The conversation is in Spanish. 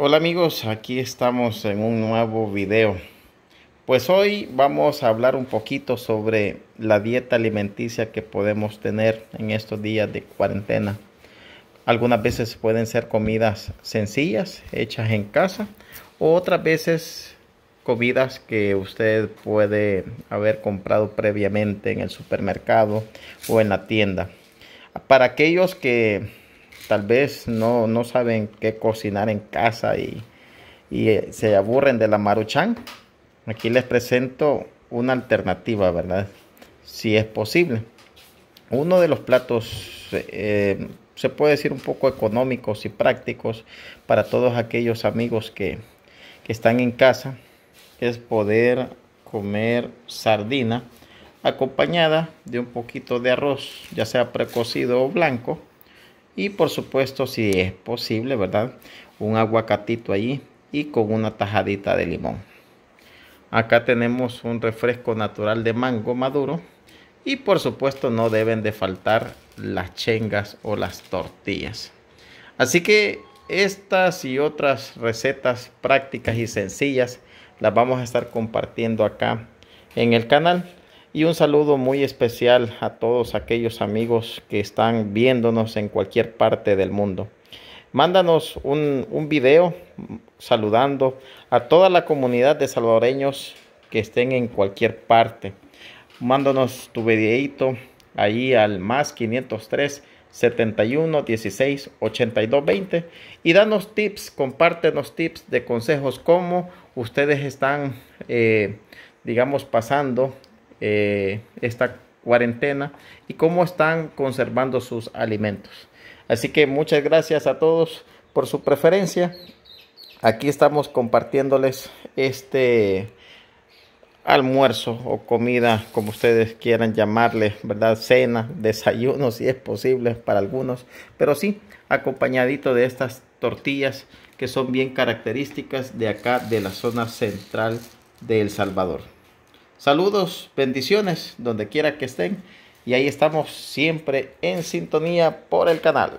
Hola amigos, aquí estamos en un nuevo video. Pues hoy vamos a hablar un poquito sobre la dieta alimenticia que podemos tener en estos días de cuarentena. Algunas veces pueden ser comidas sencillas, hechas en casa, o otras veces comidas que usted puede haber comprado previamente en el supermercado o en la tienda. Para aquellos que tal vez no, no saben qué cocinar en casa y, eh, se aburren de la maruchan, aquí les presento una alternativa, ¿verdad? Si es posible. Uno de los platos, eh, se puede decir un poco económicos y prácticos para todos aquellos amigos que, que están en casa, es poder comer sardina acompañada de un poquito de arroz, ya sea precocido o blanco, y por supuesto, si es posible, ¿verdad? Un aguacatito allí y con una tajadita de limón. Acá tenemos un refresco natural de mango maduro. Y por supuesto no deben de faltar las chengas o las tortillas. Así que estas y otras recetas prácticas y sencillas las vamos a estar compartiendo acá en el canal. Y un saludo muy especial a todos aquellos amigos que están viéndonos en cualquier parte del mundo. Mándanos un, video saludando a toda la comunidad de salvadoreños que estén en cualquier parte. Mándanos tu videito ahí al más 503 71 16 82 20 y danos tips, compártenos tips de consejos cómo ustedes están, eh, digamos, pasando eh, esta cuarentena y cómo están conservando sus alimentos. Así que muchas gracias a todos por su preferencia. Aquí estamos compartiéndoles este almuerzo o comida, como ustedes quieran llamarle, ¿verdad? Cena, desayuno, si es posible para algunos, pero sí, acompañadito de estas tortillas que son bien características de acá, de la zona central de El Salvador. Saludos, bendiciones, donde quiera que estén. Y ahí estamos siempre en sintonía por el canal.